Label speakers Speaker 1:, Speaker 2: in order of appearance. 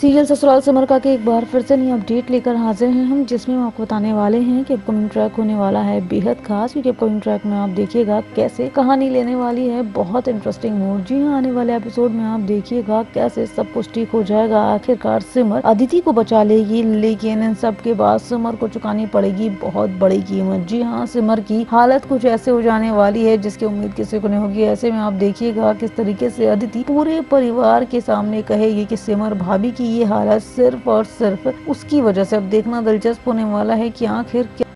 Speaker 1: Serial Sasural Simar का के एक बार फिर से नई अपडेट लेकर हाजिर हैं हम, जिसमें हम आपको बताने वाले हैं कि अपकमिंग ट्रैक होने वाला है बेहद खास, क्योंकि अपकमिंग ट्रैक में आप देखिएगा कैसे कहानी लेने वाली है, बहुत इंटरेस्टिंग मोड जी हाँ आने वाले एपिसोड में आप देखिएगा कैसे सब कुछ ठीक हो जाएगा, आखिरकार सिमर अदिति को बचा लेगी, लेकिन इन सब के बाद सिमर को चुकानी पड़ेगी बहुत बड़ी कीमत। जी हाँ सिमर की हालत कुछ ऐसे हो जाने वाली है, जिसकी उम्मीद किसी को नहीं होगी। ऐसे में आप देखिएगा किस तरीके से अदिति पूरे परिवार के सामने कहेगी की सिमर भाभी की ये हालत सिर्फ़ और सिर्फ़ उसकी वजह से अब देखना दिलचस्प होने वाला है कि आखिर क्या